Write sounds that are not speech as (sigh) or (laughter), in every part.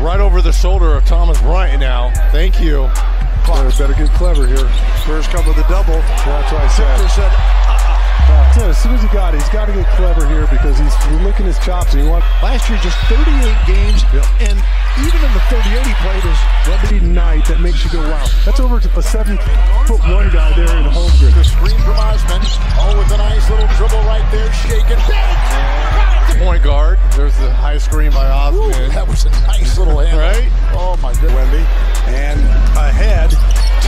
right over the shoulder of Thomas Bryant now. Thank you. Better, better get clever here. First come with the double. That's what I said. Said, uh-uh. So as soon as he got it, he's got to get clever here because he's licking his chops. And he wants last year just 38 games, and even in the 38 he played as Wemby night that makes you go, wow. That's over a seven foot one guy there in Holmgren. The screen from Osman. Oh, with a nice little dribble right the high screen by Osman. (laughs) That was a nice little hand. Right? Oh my goodness. Wemby. And ahead,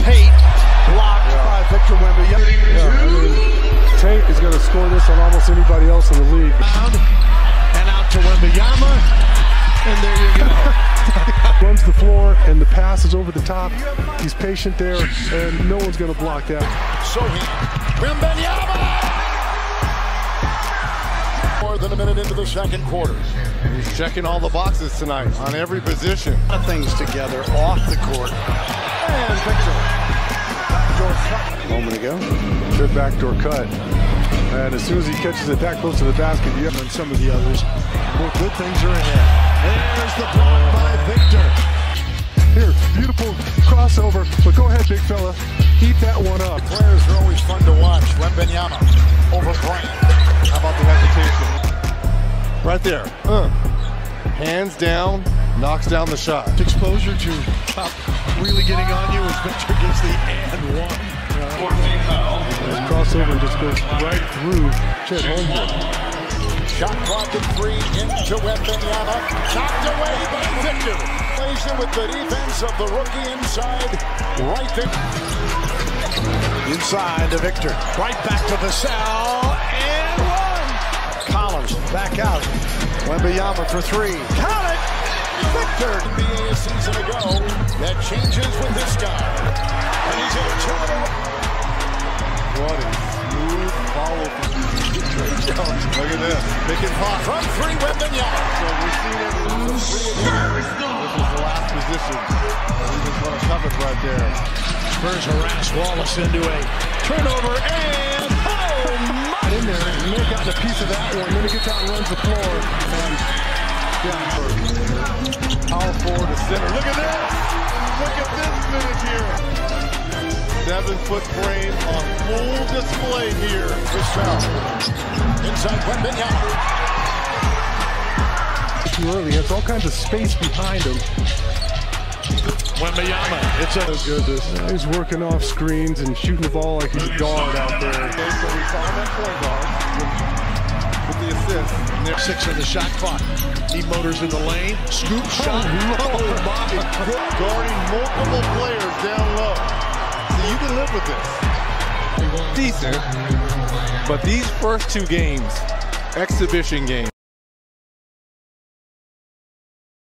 Tate blocked by Victor Wemby. Yeah, I mean, Tate is going to score this on almost anybody else in the league. And out to Wembanyama. And there you go. (laughs) Runs the floor, and the pass is over the top. He's patient there, and no one's going to block that. Sohi. Wembanyama! More than a minute into the second quarter. He's checking all the boxes tonight on every position. lot of things together off the court. And Victor. A moment ago. Good backdoor cut. And as soon as he catches it that close to the basket, you And some of the others. More good things are ahead. There's the block by Victor. Here, beautiful crossover. But go ahead, big fella. Eat that one up. Players are always fun to watch. Wembanyama over Bryant. How about the hesitation? Right there. Uh. Hands down, knocks down the shot. Exposure to top really getting on you as Victor gets the and one. His crossover just goes right through Chet Holmgren. Shot clock at three into Wembanyama. Knocked away by Victor. Plays it with the defense of the rookie inside. Right there. Inside to Victor. Right back to Vassell. And back out. Wembanyama for three. Count it. Victor. NBA a season ago. That changes with this guy. And he's in a. What a smooth follow. Look at this. Picking hot. From three, Wembanyama. So we've seen it. This is the last position. He just want to cover it right there. Spurs harass Wallace into a turnover and! In there, have gotten a piece of that one. Then he gets out and runs the floor. And Power forward to center. Look at this. Look at this here. Seven foot frame on full display here. Vassell. Inside Wembanyama. too early. He has all kinds of space behind him. Wembanyama. It's a oh, Goodness. He's working off screens and shooting the ball like he's a dog out there. Okay, so we saw him at point guard with, with the assist. And there- six on the shot clock. He motors in the lane. Scoop oh, shot. Oh, my. guarding multiple players down low. So you can live with this. Decent. But these first two games, exhibition games.